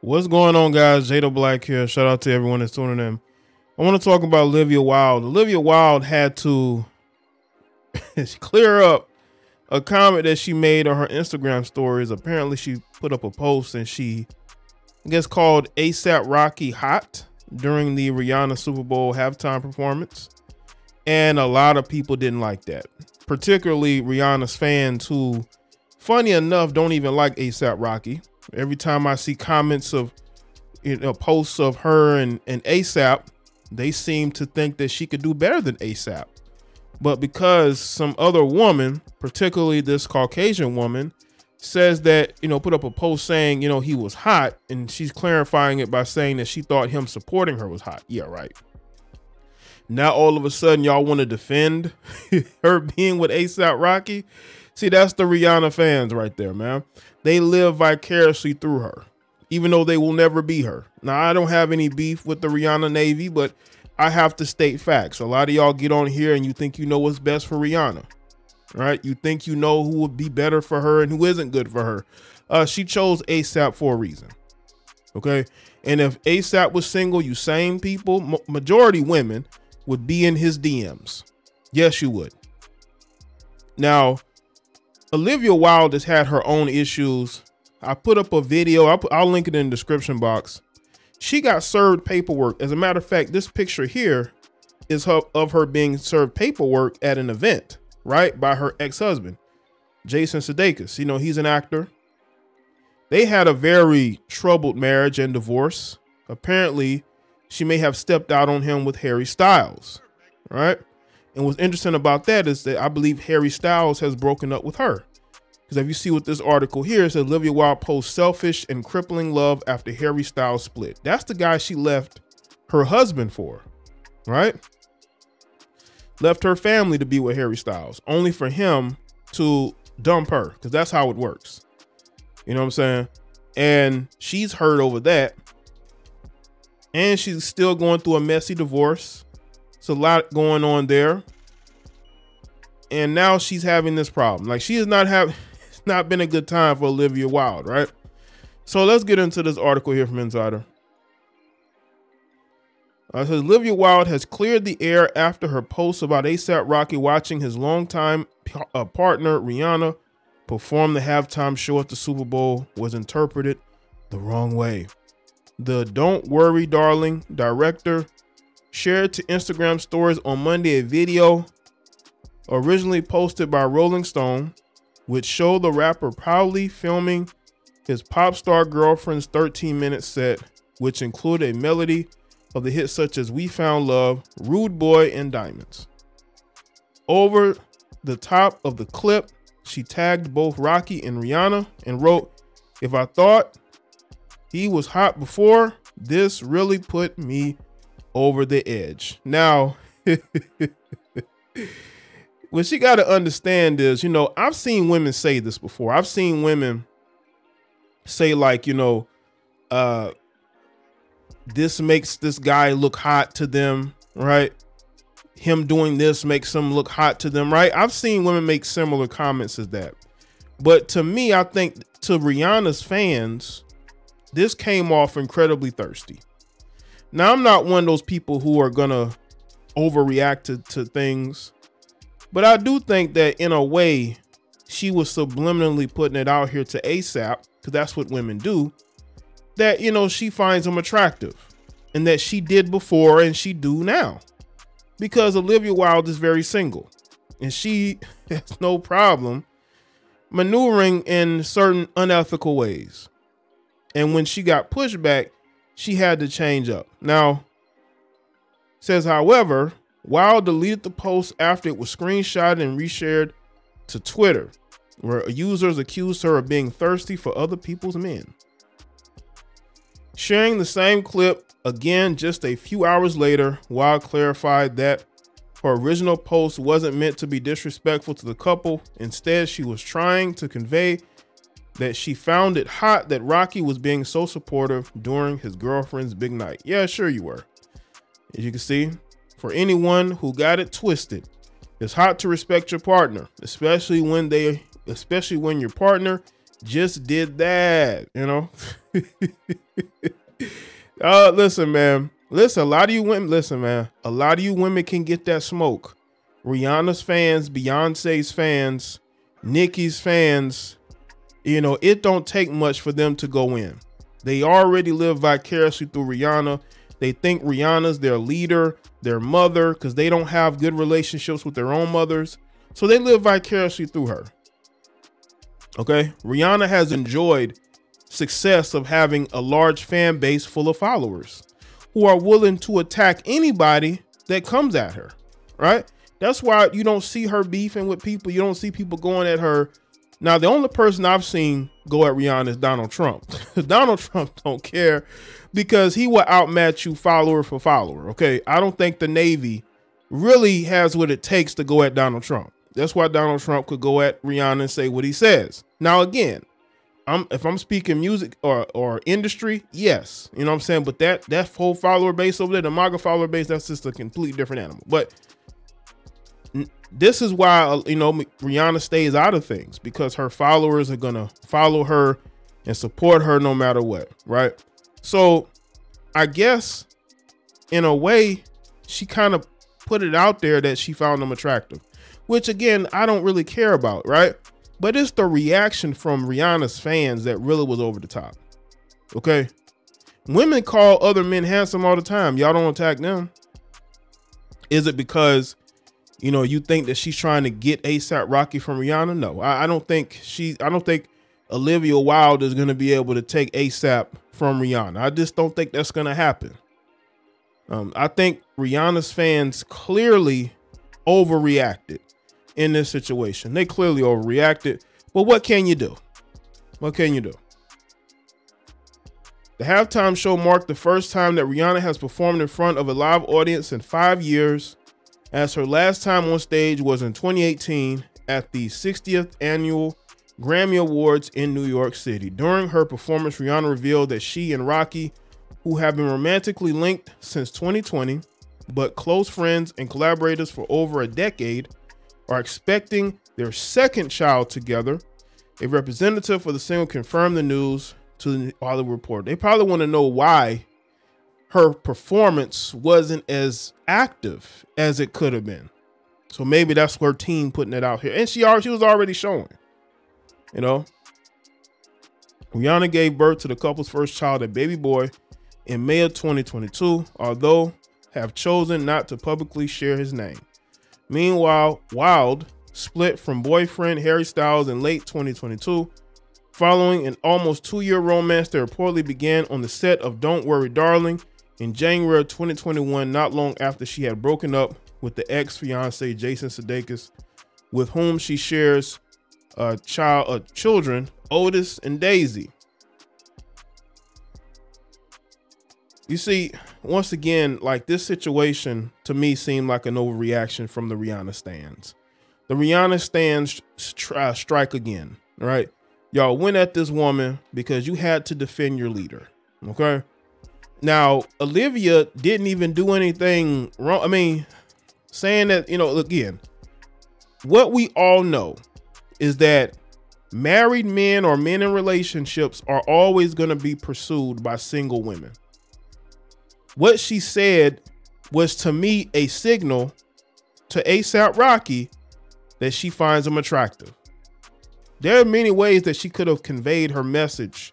What's going on, guys? Jaye De Black here. Shout out to everyone that's tuning in. I want to talk about Olivia Wilde. Olivia Wilde had to clear up a comment that she made on her Instagram stories. Apparently, she put up a post and she, I guess, called ASAP Rocky hot during the Rihanna Super Bowl halftime performance. And a lot of people didn't like that, particularly Rihanna's fans who, funny enough, don't even like ASAP Rocky. Every time I see comments of you know, posts of her and, and ASAP, they seem to think that she could do better than ASAP. But because some other woman, particularly this Caucasian woman, says that, you know, put up a post saying, you know, he was hot, and she's clarifying it by saying that she thought him supporting her was hot. Yeah, right. Now all of a sudden y'all want to defend her being with ASAP Rocky. See, that's the Rihanna fans right there, man. They live vicariously through her, even though they will never be her. Now, I don't have any beef with the Rihanna Navy, but I have to state facts. A lot of y'all get on here and you think you know what's best for Rihanna, right? You think you know who would be better for her and who isn't good for her. Uh, she chose ASAP for a reason. Okay. And if ASAP was single, you same people, majority women, would be in his DMs. Yes, you would. Now, Olivia Wilde has had her own issues. I put up a video. I'll, put, I'll link it in the description box. She got served paperwork. As a matter of fact, this picture here is her, of her being served paperwork at an event, right, by her ex-husband, Jason Sudeikis. You know, he's an actor. They had a very troubled marriage and divorce. Apparently, she may have stepped out on him with Harry Styles, right? And what's interesting about that is that I believe Harry Styles has broken up with her. Because if you see what this article here, it says Olivia Wilde posts selfish and crippling love after Harry Styles split. That's the guy she left her husband for, right? Left her family to be with Harry Styles, only for him to dump her, because that's how it works. You know what I'm saying? And she's hurt over that and she's still going through a messy divorce. It's a lot going on there. And now she's having this problem. Like she has not have it's not been a good time for Olivia Wilde, right? So let's get into this article here from Insider. Uh, Olivia Wilde has cleared the air after her post about ASAP Rocky watching his longtime uh, partner Rihanna perform the halftime show at the Super Bowl was interpreted the wrong way. The Don't Worry Darling director shared to Instagram stories on Monday a video originally posted by Rolling Stone, which showed the rapper proudly filming his pop star girlfriend's 13 minute set, which included a melody of the hits such as We Found Love, Rude Boy, and Diamonds. Over the top of the clip, she tagged both Rocky and Rihanna and wrote, If I thought he was hot before. This really put me over the edge. Now, what she got to understand is, you know, I've seen women say this before. I've seen women say, like, you know, uh, this makes this guy look hot to them, right? Him doing this makes him look hot to them, right? I've seen women make similar comments as that. But to me, I think to Rihanna's fans, this came off incredibly thirsty. Now, I'm not one of those people who are gonna overreact to, to things, but I do think that in a way, she was subliminally putting it out here to ASAP, because that's what women do, that you know, she finds him attractive. And that she did before and she do now. Because Olivia Wilde is very single. And she has no problem maneuvering in certain unethical ways. And when she got pushed back, she had to change up. Now, says, however, Wilde deleted the post after it was screenshot and reshared to Twitter, where users accused her of being thirsty for other people's men. Sharing the same clip again just a few hours later, Wilde clarified that her original post wasn't meant to be disrespectful to the couple. Instead, she was trying to convey that she found it hot that Rocky was being so supportive during his girlfriend's big night. Yeah, sure you were. As you can see, for anyone who got it twisted, it's hot to respect your partner, especially when they especially when your partner just did that, you know. uh listen, man. Listen, a lot of you women, listen, man. A lot of you women can get that smoke. Rihanna's fans, Beyonce's fans, Nicki's fans, you know, it don't take much for them to go in. They already live vicariously through Rihanna. They think Rihanna's their leader, their mother, because they don't have good relationships with their own mothers. So they live vicariously through her. Okay. Rihanna has enjoyed success of having a large fan base full of followers who are willing to attack anybody that comes at her. Right. That's why you don't see her beefing with people. You don't see people going at her. Now, the only person I've seen go at Rihanna is Donald Trump. Donald Trump don't care because he will outmatch you follower for follower. Okay. I don't think the Navy really has what it takes to go at Donald Trump. That's why Donald Trump could go at Rihanna and say what he says. Now, again, I'm if I'm speaking music or or industry, yes, you know what I'm saying. But that that whole follower base over there, the MAGA follower base, that's just a completely different animal. But this is why uh, you know Rihanna stays out of things because her followers are gonna follow her and support her no matter what, right? So, I guess in a way, she kind of put it out there that she found them attractive which again, I don't really care about, right? But it's the reaction from Rihanna's fans that really was over the top. Okay. Women call other men handsome all the time. Y'all don't attack them. Is it because, you know, you think that she's trying to get ASAP Rocky from Rihanna? No, I, I don't think she, I don't think Olivia Wilde is going to be able to take ASAP from Rihanna. I just don't think that's going to happen. Um, I think Rihanna's fans clearly overreacted in this situation. They clearly overreacted. But what can you do? What can you do? The halftime show marked the first time that Rihanna has performed in front of a live audience in five years, as her last time on stage was in 2018 at the 60th annual Grammy Awards in New York City. During her performance, Rihanna revealed that she and Rocky, who have been romantically linked since 2020, but close friends and collaborators for over a decade, are expecting their second child together. A representative for the single confirmed the news to the Hollywood Reporter. They probably want to know why her performance wasn't as active as it could have been. So maybe that's her team putting it out here. And she already, she was already showing. You know? Rihanna gave birth to the couple's first child, a baby boy, in May of 2022, although have chosen not to publicly share his name. Meanwhile, Wilde split from boyfriend Harry Styles in late 2022, following an almost two year romance that reportedly began on the set of Don't Worry Darling in January 2021, not long after she had broken up with the ex fiance Jason Sudeikis, with whom she shares a child, a children, Otis and Daisy. You see, once again, like this situation to me seemed like an overreaction from the Rihanna stands. The Rihanna stands try uh, strike again, right? Y'all went at this woman because you had to defend your leader. Okay. Now, Olivia didn't even do anything wrong. I mean, saying that, you know, again, what we all know is that married men or men in relationships are always going to be pursued by single women what she said was to me a signal to ASAP Rocky that she finds him attractive. There are many ways that she could have conveyed her message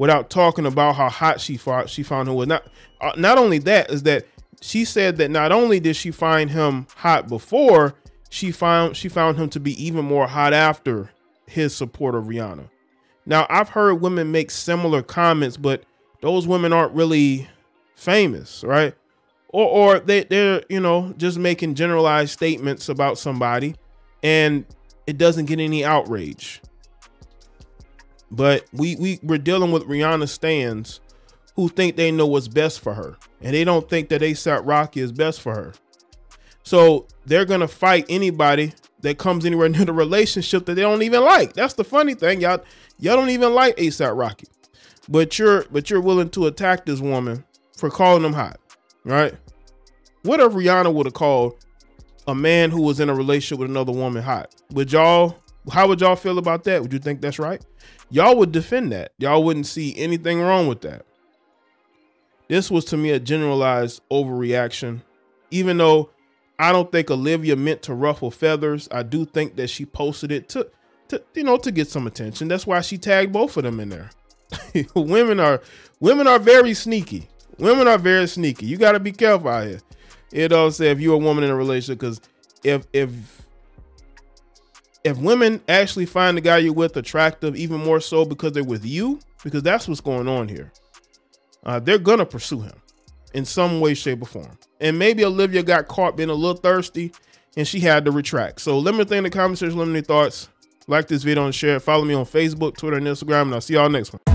without talking about how hot she thought she found him was not uh, not only that is that she said that not only did she find him hot before she found she found him to be even more hot after his support of Rihanna. Now I've heard women make similar comments, but those women aren't really famous, right? Or or they they're, you know, just making generalized statements about somebody and it doesn't get any outrage. But we we we're dealing with Rihanna stands who think they know what's best for her. And they don't think that ASAP Rocky is best for her. So they're gonna fight anybody that comes anywhere near the relationship that they don't even like. That's the funny thing. Y'all y'all don't even like ASAP Rocky. But you're but you're willing to attack this woman for calling them hot, right? What if Rihanna would have called a man who was in a relationship with another woman hot? Would y'all How would y'all feel about that? Would you think that's right? Y'all would defend that. Y'all wouldn't see anything wrong with that. This was to me a generalized overreaction. Even though I don't think Olivia meant to ruffle feathers, I do think that she posted it to, to you know, to get some attention. That's why she tagged both of them in there. women are women are very sneaky. Women are very sneaky. You got to be careful out here. You know, say if you're a woman in a relationship, because if if if women actually find the guy you're with attractive, even more so because they're with you, because that's what's going on here, uh, they're gonna pursue him in some way, shape, or form. And maybe Olivia got caught being a little thirsty and she had to retract. So let me think in the comments section, let me your thoughts. Like this video and share it. Follow me on Facebook, Twitter, and Instagram, and I'll see y'all next one.